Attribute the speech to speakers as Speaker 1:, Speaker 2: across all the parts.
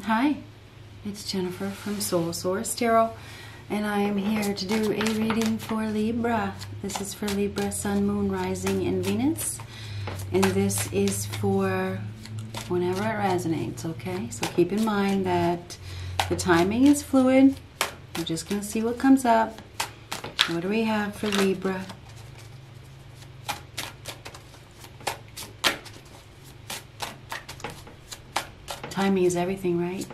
Speaker 1: Hi, it's Jennifer from Soul Source Tarot, and I am here to do a reading for Libra. This is for Libra, Sun, Moon, Rising, and Venus, and this is for whenever it resonates, okay? So keep in mind that the timing is fluid. We're just going to see what comes up. What do we have for Libra? Timing is everything, right?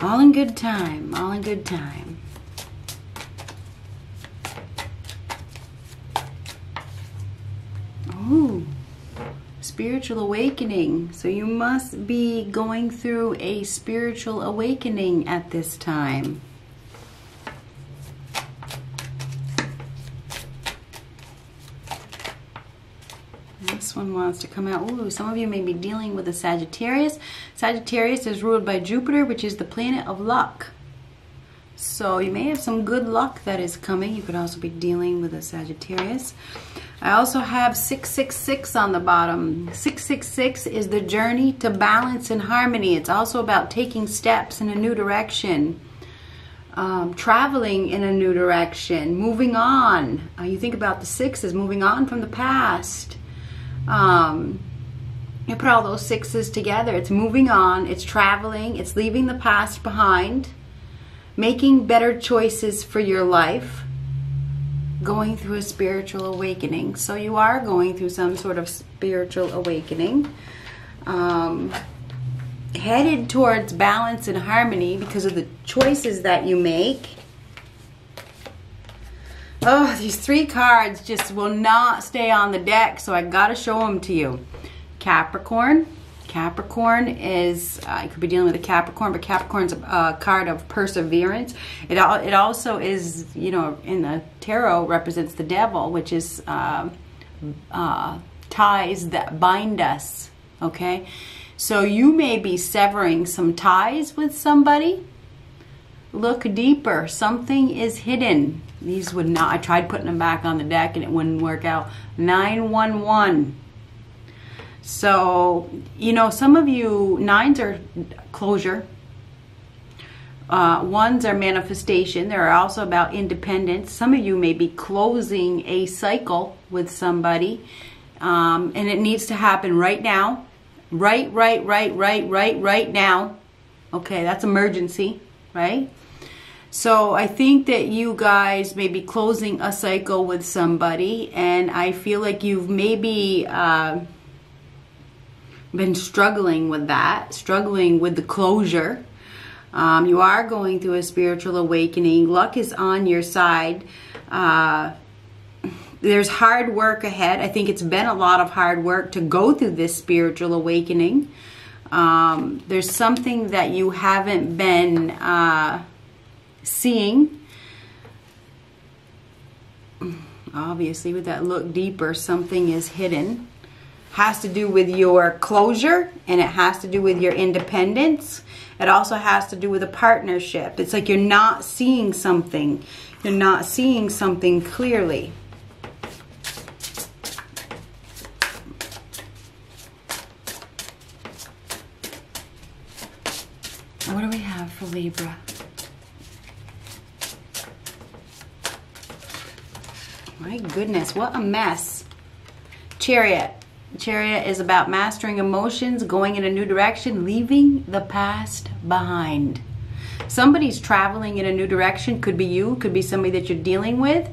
Speaker 1: All in good time, all in good time. Ooh, spiritual awakening. So you must be going through a spiritual awakening at this time. This one wants to come out. Ooh, some of you may be dealing with a Sagittarius. Sagittarius is ruled by Jupiter, which is the planet of luck. So you may have some good luck that is coming. You could also be dealing with a Sagittarius. I also have 666 on the bottom. 666 is the journey to balance and harmony. It's also about taking steps in a new direction. Um, traveling in a new direction, moving on. Uh, you think about the sixes, moving on from the past. Um, you put all those sixes together. It's moving on, it's traveling, it's leaving the past behind, making better choices for your life, going through a spiritual awakening. So you are going through some sort of spiritual awakening. Um, headed towards balance and harmony because of the choices that you make. Oh, these three cards just will not stay on the deck, so I gotta show them to you. Capricorn. Capricorn is, uh, I could be dealing with a Capricorn, but Capricorn's a, card of perseverance. It, all, it also is, you know, in the tarot represents the devil, which is uh, uh, ties that bind us, okay? So you may be severing some ties with somebody. Look deeper. Something is hidden. These would not, I tried putting them back on the deck and it wouldn't work out. 911. So, you know, some of you, nines are closure. Uh, ones are manifestation. They're also about independence. Some of you may be closing a cycle with somebody. Um, and it needs to happen right now. Right, right, right, right, right, right now. Okay, that's emergency, right? So I think that you guys may be closing a cycle with somebody, and I feel like you've maybe uh, been struggling with that, struggling with the closure. Um, you are going through a spiritual awakening. Luck is on your side. Uh, there's hard work ahead. I think it's been a lot of hard work to go through this spiritual awakening. Um, there's something that you haven't been. Uh, seeing. Obviously, with that look deeper, something is hidden. Has to do with your closure and it has to do with your independence. It also has to do with a partnership. It's like you're not seeing something. You're not seeing something clearly. What do we have for Libra? My goodness, what a mess. Chariot. Chariot is about mastering emotions, going in a new direction, leaving the past behind. Somebody's traveling in a new direction. Could be you, could be somebody that you're dealing with.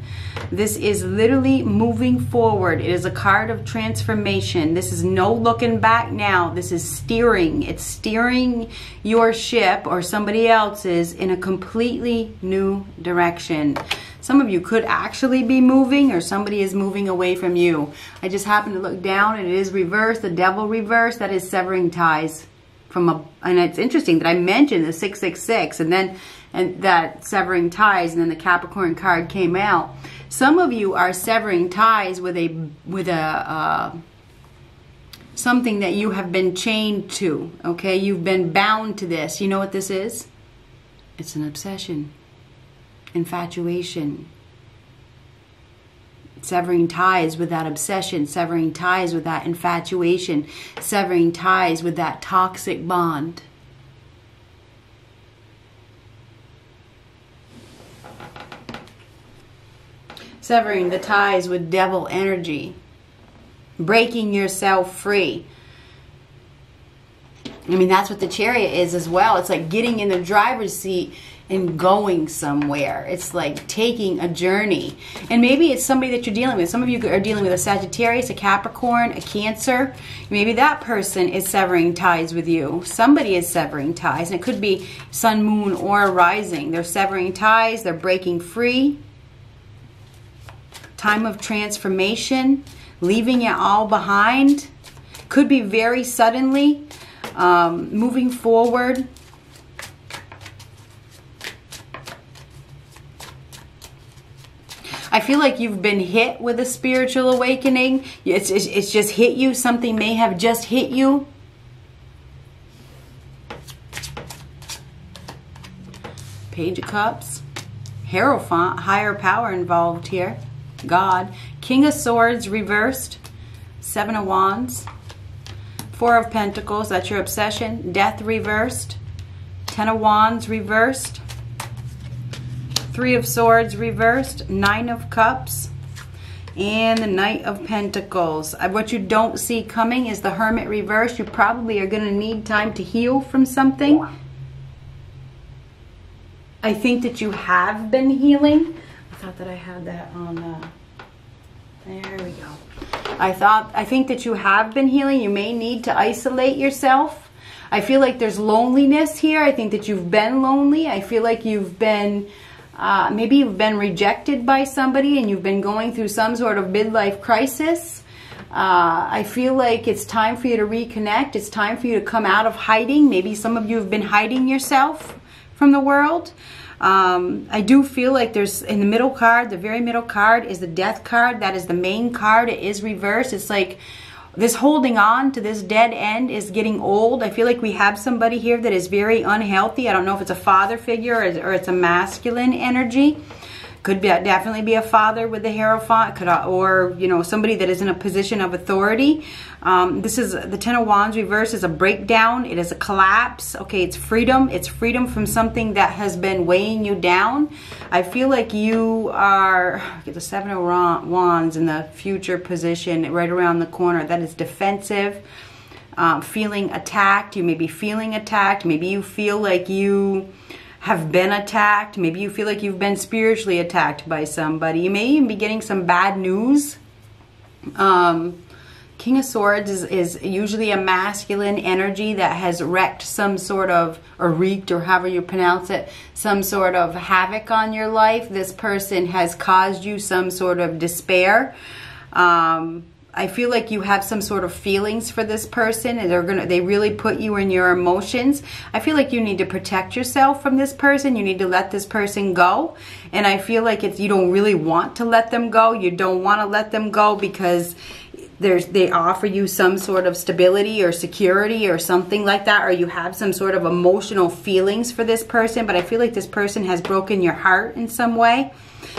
Speaker 1: This is literally moving forward. It is a card of transformation. This is no looking back now. This is steering. It's steering your ship or somebody else's in a completely new direction. Some of you could actually be moving or somebody is moving away from you. I just happened to look down and it is reversed, the devil reverse. That is severing ties from a, and it's interesting that I mentioned the 666 and then and that severing ties and then the Capricorn card came out. Some of you are severing ties with a, with a, uh, something that you have been chained to, okay? You've been bound to this. You know what this is? It's an obsession infatuation. severing ties with that obsession, severing ties with that infatuation, severing ties with that toxic bond. Severing the ties with devil energy, breaking yourself free. I mean, that's what the chariot is as well. It's like getting in the driver's seat and going somewhere. It's like taking a journey. And maybe it's somebody that you're dealing with. Some of you are dealing with a Sagittarius, a Capricorn, a Cancer. Maybe that person is severing ties with you. Somebody is severing ties. And it could be sun, moon, or rising. They're severing ties. They're breaking free. Time of transformation. Leaving it all behind. Could be very suddenly. Um, moving forward I feel like you've been hit with a spiritual awakening. It's, it's, it's just hit you. Something may have just hit you. Page of Cups. Hierophant, higher power involved here. God. King of Swords reversed. Seven of Wands. Four of Pentacles, that's your obsession. Death reversed. Ten of Wands reversed. Three of Swords reversed, Nine of Cups, and the Knight of Pentacles. Uh, what you don't see coming is the Hermit reversed. You probably are going to need time to heal from something. I think that you have been healing. I thought that I had that on, uh, there we go. I thought, I think that you have been healing. You may need to isolate yourself. I feel like there's loneliness here. I think that you've been lonely. I feel like you've been uh, maybe you've been rejected by somebody and you've been going through some sort of midlife crisis. Uh, I feel like it's time for you to reconnect. It's time for you to come out of hiding. Maybe some of you have been hiding yourself from the world. Um, I do feel like there's in the middle card, the very middle card is the death card. That is the main card. It is reversed. It's like this holding on to this dead end is getting old. I feel like we have somebody here that is very unhealthy. I don't know if it's a father figure or, or it's a masculine energy. Could be, definitely be a father with the Hierophant, could, or you know somebody that is in a position of authority. Um, this is the Ten of Wands reverse is a breakdown. It is a collapse. Okay, it's freedom. It's freedom from something that has been weighing you down. I feel like you are get the Seven of Wands in the future position right around the corner. That is defensive. Um, feeling attacked. You may be feeling attacked. Maybe you feel like you have been attacked. Maybe you feel like you've been spiritually attacked by somebody. You may even be getting some bad news. Um, King of Swords is, is usually a masculine energy that has wrecked some sort of, or wreaked, or however you pronounce it, some sort of havoc on your life. This person has caused you some sort of despair. Um, I feel like you have some sort of feelings for this person and they're gonna they really put you in your emotions. I feel like you need to protect yourself from this person. You need to let this person go. And I feel like if you don't really want to let them go, you don't want to let them go because there's they offer you some sort of stability or security or something like that or you have some sort of emotional feelings for this person but i feel like this person has broken your heart in some way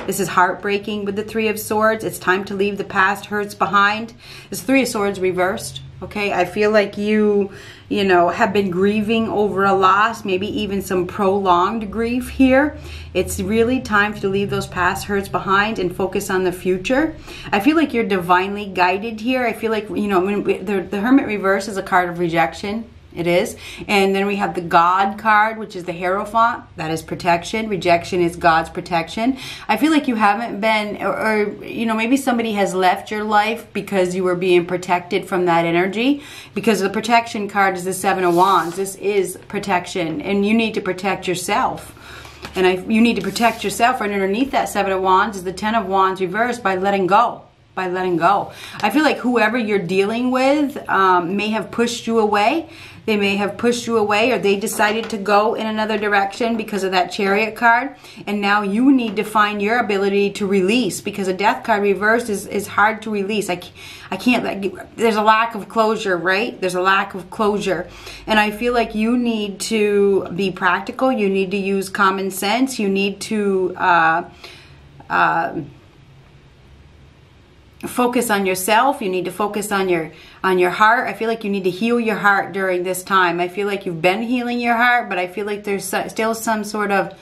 Speaker 1: this is heartbreaking with the Three of Swords. It's time to leave the past hurts behind. This Three of Swords reversed. Okay, I feel like you, you know, have been grieving over a loss, maybe even some prolonged grief here. It's really time to leave those past hurts behind and focus on the future. I feel like you're divinely guided here. I feel like, you know, the, the Hermit reverse is a card of rejection it is. And then we have the God card, which is the Hierophant. That is protection. Rejection is God's protection. I feel like you haven't been, or, or, you know, maybe somebody has left your life because you were being protected from that energy. Because the protection card is the Seven of Wands. This is protection. And you need to protect yourself. And I, you need to protect yourself. And underneath that Seven of Wands is the Ten of Wands reversed by letting go by letting go. I feel like whoever you're dealing with um, may have pushed you away they may have pushed you away or they decided to go in another direction because of that chariot card. And now you need to find your ability to release because a death card reversed is, is hard to release. I, I can't, like, there's a lack of closure, right? There's a lack of closure. And I feel like you need to be practical. You need to use common sense. You need to, uh, uh, focus on yourself you need to focus on your on your heart i feel like you need to heal your heart during this time i feel like you've been healing your heart but i feel like there's still some sort of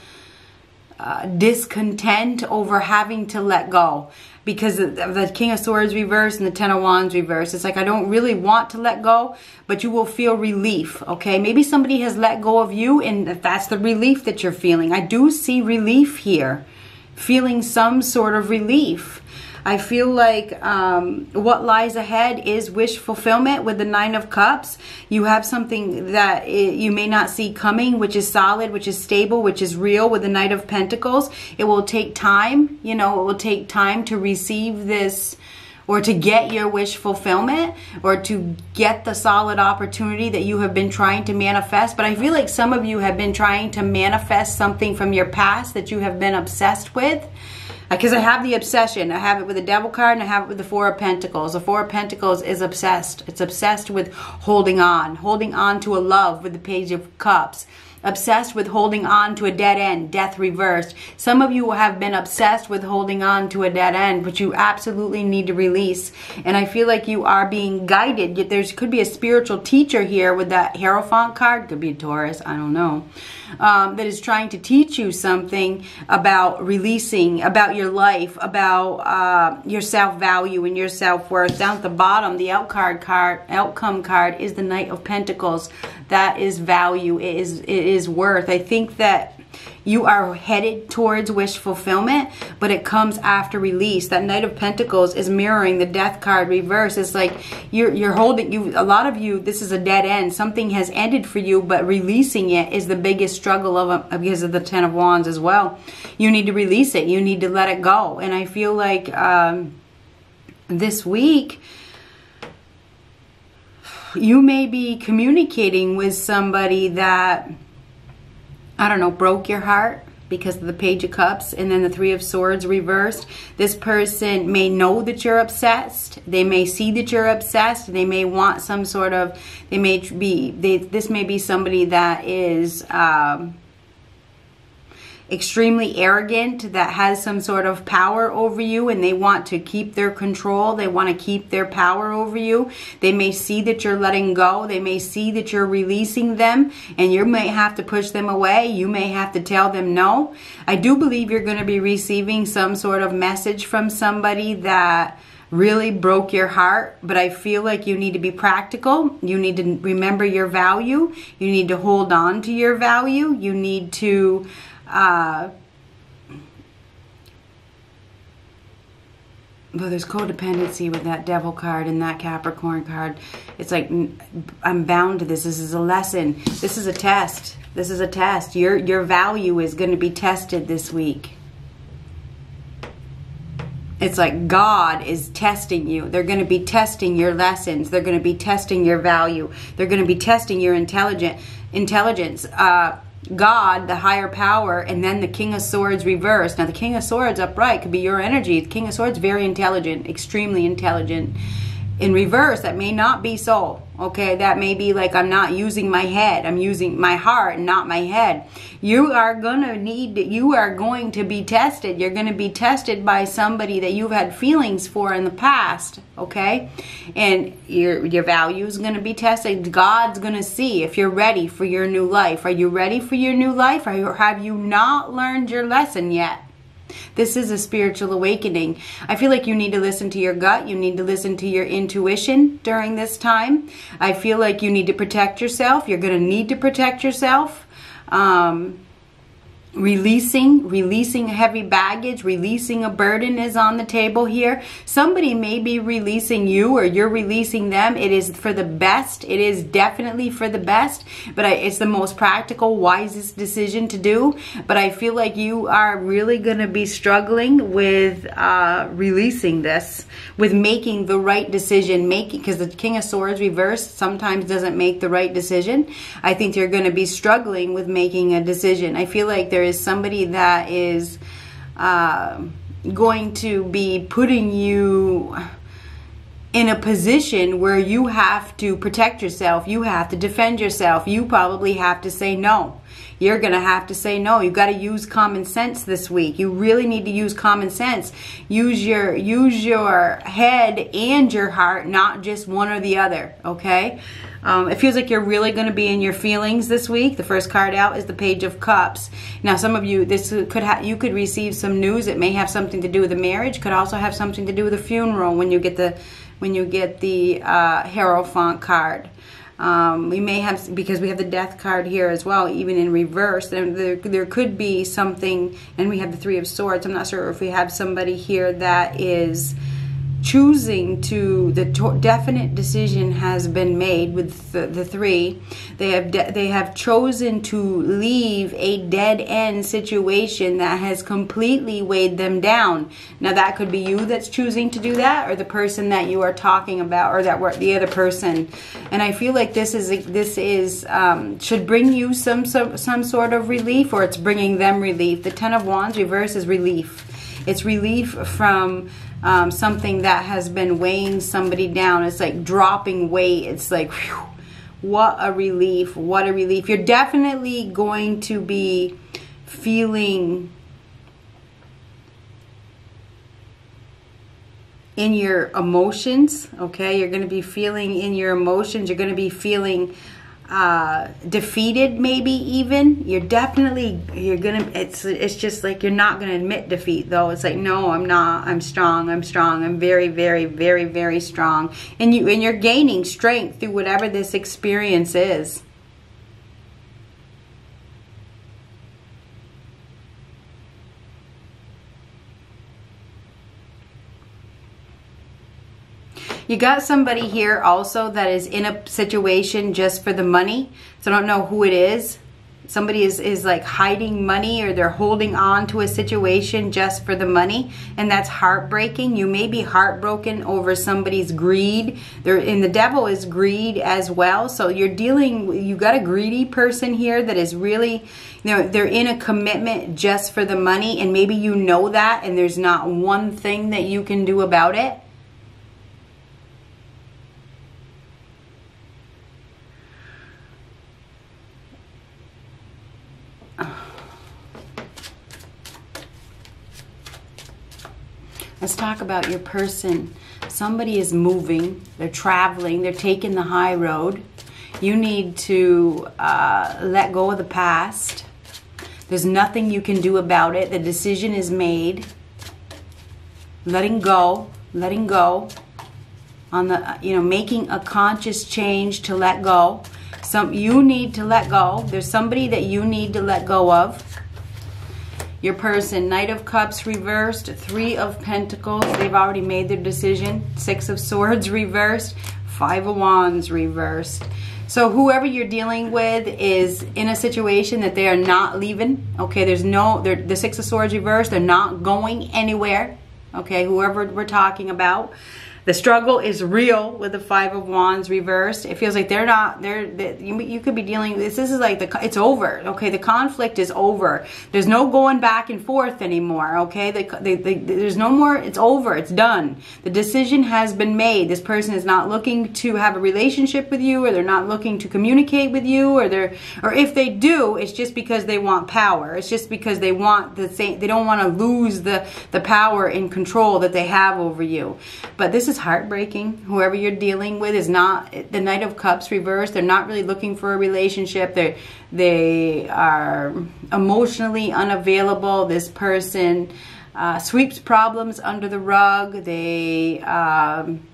Speaker 1: uh, discontent over having to let go because of the King of Swords reverse and the Ten of Wands reverse. It's like I don't really want to let go, but you will feel relief, okay? Maybe somebody has let go of you and that's the relief that you're feeling. I do see relief here, feeling some sort of relief. I feel like um, what lies ahead is wish fulfillment with the Nine of Cups. You have something that you may not see coming, which is solid, which is stable, which is real with the Knight of Pentacles. It will take time, you know, it will take time to receive this or to get your wish fulfillment or to get the solid opportunity that you have been trying to manifest. But I feel like some of you have been trying to manifest something from your past that you have been obsessed with because I have the obsession. I have it with the devil card and I have it with the four of pentacles. The four of pentacles is obsessed. It's obsessed with holding on, holding on to a love with the page of cups obsessed with holding on to a dead end, death reversed. Some of you have been obsessed with holding on to a dead end, but you absolutely need to release. And I feel like you are being guided. There could be a spiritual teacher here with that Hierophant card. Could be a Taurus. I don't know um, that is trying to teach you something about releasing, about your life, about uh, your self value and your self worth. Down at the bottom, the outcard card, outcome card is the Knight of Pentacles. That is value. It is it is worth. I think that you are headed towards wish fulfillment, but it comes after release. That Knight of Pentacles is mirroring the Death card reverse. It's like you're you're holding you. A lot of you, this is a dead end. Something has ended for you, but releasing it is the biggest struggle of because of the Ten of Wands as well. You need to release it. You need to let it go. And I feel like um, this week you may be communicating with somebody that I don't know, broke your heart because of the Page of Cups and then the Three of Swords reversed. This person may know that you're obsessed. They may see that you're obsessed. They may want some sort of, they may be, they, this may be somebody that is, um, extremely arrogant that has some sort of power over you and they want to keep their control. They want to keep their power over you. They may see that you're letting go. They may see that you're releasing them and you may have to push them away. You may have to tell them no. I do believe you're going to be receiving some sort of message from somebody that really broke your heart, but I feel like you need to be practical. You need to remember your value. You need to hold on to your value. You need to uh, but there's codependency with that devil card and that Capricorn card. It's like I'm bound to this. This is a lesson. This is a test. This is a test. Your your value is going to be tested this week. It's like God is testing you. They're going to be testing your lessons. They're going to be testing your value. They're going to be testing your intelligent intelligence. Uh, God, the higher power, and then the King of Swords reversed. Now, the King of Swords upright could be your energy. The King of Swords, very intelligent, extremely intelligent. In reverse, that may not be so. Okay, that may be like I'm not using my head. I'm using my heart not my head. You are going to need, you are going to be tested. You're going to be tested by somebody that you've had feelings for in the past. Okay, and your, your value is going to be tested. God's going to see if you're ready for your new life. Are you ready for your new life? Or have you not learned your lesson yet? This is a spiritual awakening. I feel like you need to listen to your gut. You need to listen to your intuition during this time. I feel like you need to protect yourself. You're going to need to protect yourself. Um, releasing releasing heavy baggage releasing a burden is on the table here. Somebody may be releasing you or you're releasing them. It is for the best. It is definitely for the best but I, it's the most practical wisest decision to do. But i feel like you are really going to be struggling with uh, releasing this with making the right decision making because the king of swords reversed sometimes doesn't make the right decision. I think you're going to be struggling with making a decision. I feel like there is somebody that is uh, going to be putting you in a position where you have to protect yourself, you have to defend yourself, you probably have to say no. You're going to have to say no. You've got to use common sense this week. You really need to use common sense. Use your use your head and your heart, not just one or the other, okay? Um, it feels like you're really going to be in your feelings this week. The first card out is the Page of Cups. Now, some of you, this could ha- you could receive some news. It may have something to do with the marriage. Could also have something to do with the funeral when you get the when you get the uh, Hierophant card. Um, we may have because we have the death card here as well, even in reverse. There, there could be something, and we have the three of swords. I'm not sure if we have somebody here that is choosing to the to- definite decision has been made with the, the three. They have de- they have chosen to leave a dead end situation that has completely weighed them down. Now that could be you that's choosing to do that or the person that you are talking about or that were the other person. And i feel like this is this is um, should bring you some, some some sort of relief or it's bringing them relief. The ten of wands reverse is relief. It's relief from um, something that has been weighing somebody down. It's like dropping weight. It's like, whew, what a relief. What a relief. You're definitely going to be feeling in your emotions, okay? You're going to be feeling in your emotions. You're going to be feeling uh, defeated maybe even you're definitely you're gonna it's it's just like you're not gonna admit defeat though. It's like no i'm not. I'm strong. I'm strong. I'm very very very very strong. And you and you're gaining strength through whatever this experience is You got somebody here also that is in a situation just for the money. So I don't know who it is. Somebody is, is like hiding money or they're holding on to a situation just for the money. And that's heartbreaking. You may be heartbroken over somebody's greed. There, and the devil is greed as well. So you're dealing, you got a greedy person here that is really, you know, they're in a commitment just for the money. And maybe you know that and there's not one thing that you can do about it Let's talk about your person. Somebody is moving, they're traveling, they're taking the high road. You need to uh, let go of the past. There's nothing you can do about it. The decision is made. Letting go, letting go on the you know making a conscious change to let go. Some you need to let go. There's somebody that you need to let go of your person, Knight of Cups reversed, Three of Pentacles, they've already made their decision. Six of Swords reversed, Five of Wands reversed. So whoever you're dealing with is in a situation that they are not leaving. Okay, there's no, the Six of Swords reversed, they're not going anywhere. Okay, whoever we're talking about. The struggle is real with the Five of Wands reversed. It feels like they're not, they're, they, you, you could be dealing, this, this is like, the it's over, okay? The conflict is over. There's no going back and forth anymore, okay? The, the, the, there's no more, it's over, it's done. The decision has been made. This person is not looking to have a relationship with you, or they're not looking to communicate with you, or they're, or if they do, it's just because they want power. It's just because they want the same, they don't want to lose the, the power and control that they have over you. But this is heartbreaking. Whoever you're dealing with is not the Knight of Cups reversed. They're not really looking for a relationship. They they are emotionally unavailable. This person uh, sweeps problems under the rug. They um,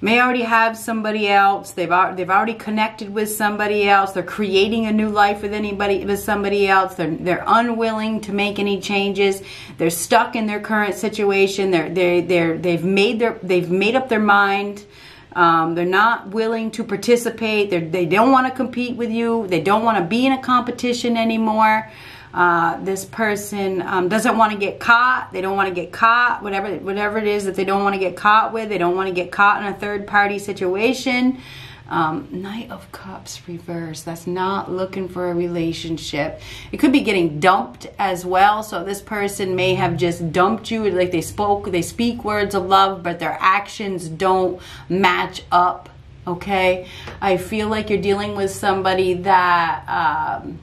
Speaker 1: may already have somebody else. They've they've already connected with somebody else. They're creating a new life with anybody with somebody else. They're they're unwilling to make any changes. They're stuck in their current situation. They're they they're they've made their they've made up their mind. Um, they're not willing to participate. They're, they don't want to compete with you. They don't want to be in a competition anymore. Uh, this person um, doesn't want to get caught. They don't want to get caught. Whatever whatever it is that they don't want to get caught with. They don't want to get caught in a third party situation. Um, Knight of Cups reverse. That's not looking for a relationship. It could be getting dumped as well. So this person may have just dumped you. Like they spoke, they speak words of love, but their actions don't match up. Okay. I feel like you're dealing with somebody that, um,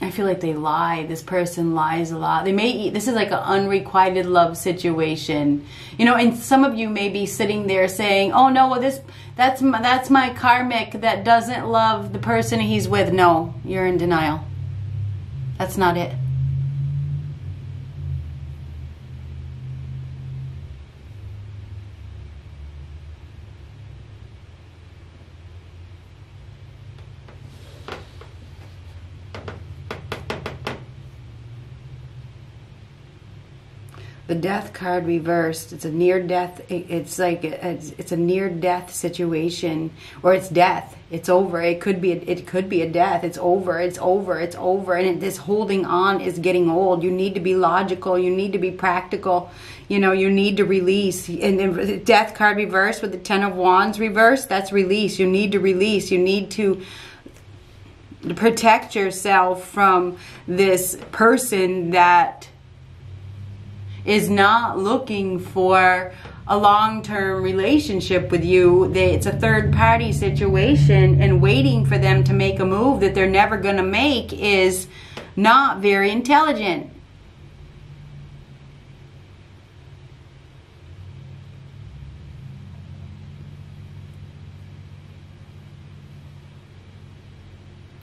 Speaker 1: I feel like they lie. This person lies a lot. They may this is like an unrequited love situation. You know, and some of you may be sitting there saying, "Oh no, well this that's my, that's my karmic that doesn't love the person he's with." No, you're in denial. That's not it. The death card reversed. It's a near death it's like it's, it's a near death situation or it's death. It's over. It could be a, it could be a death. It's over. It's over. It's over. And it, this holding on is getting old. You need to be logical. You need to be practical. You know you need to release. And the death card reversed with the ten of wands reversed that's release. You need to release. You need to protect yourself from this person that is not looking for a long-term relationship with you they, it's a third party situation and waiting for them to make a move that they're never going to make is not very intelligent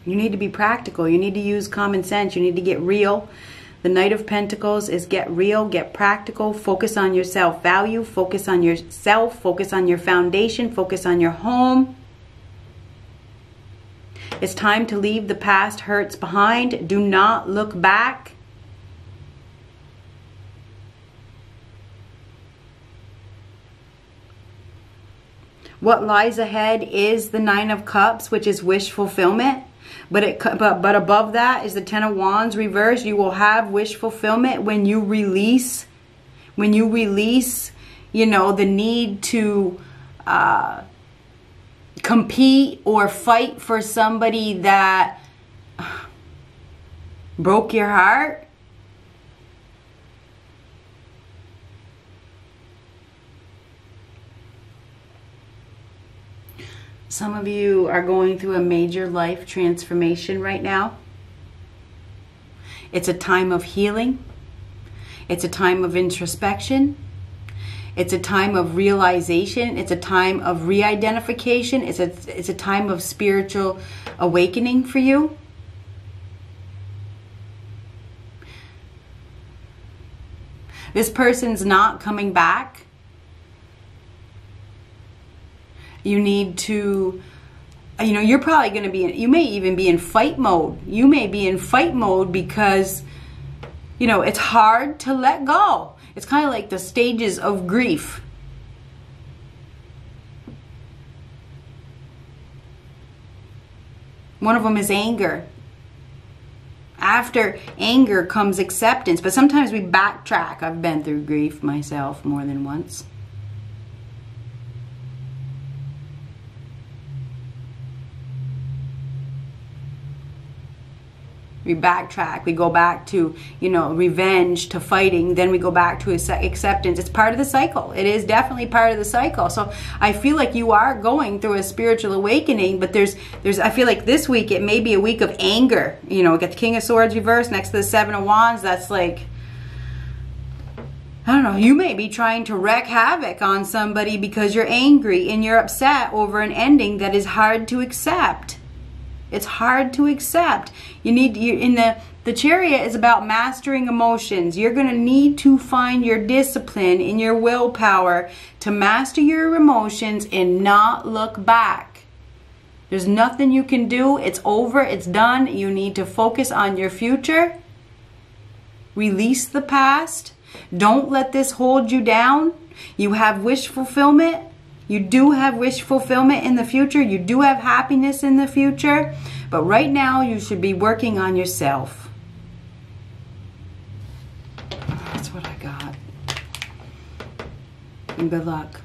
Speaker 1: You need to be practical. You need to use common sense. You need to get real. The Knight of Pentacles is get real, get practical, focus on your self value, focus on yourself, focus on your foundation, focus on your home. It's time to leave the past hurts behind. Do not look back. What lies ahead is the Nine of Cups, which is wish fulfillment. But it but but above that is the Ten of Wands reversed. You will have wish fulfillment when you release, when you release, you know, the need to uh, compete or fight for somebody that broke your heart. Some of you are going through a major life transformation right now. It's a time of healing. It's a time of introspection. It's a time of realization. It's a time of re-identification. It's a, it's a time of spiritual awakening for you. This person's not coming back You need to you know, you're probably going to be in, you may even be in fight mode. You may be in fight mode because you know, it's hard to let go. It's kind of like the stages of grief. One of them is anger. After anger comes acceptance, but sometimes we backtrack. I've been through grief myself more than once. We backtrack we go back to you know revenge to fighting then we go back to acceptance. It's part of the cycle. It is definitely part of the cycle. So i feel like you are going through a spiritual awakening but there's there's i feel like this week it may be a week of anger. You know get the king of swords reversed next to the seven of wands. That's like I don't know, you may be trying to wreak havoc on somebody because you're angry and you're upset over an ending that is hard to accept. It's hard to accept. You need you in the the chariot is about mastering emotions. You're going to need to find your discipline in your willpower to master your emotions and not look back. There's nothing you can do. It's over. It's done. You need to focus on your future. Release the past. Don't let this hold you down. You have wish fulfillment. You do have wish fulfillment in the future. You do have happiness in the future. But right now, you should be working on yourself. That's what I got. And good luck.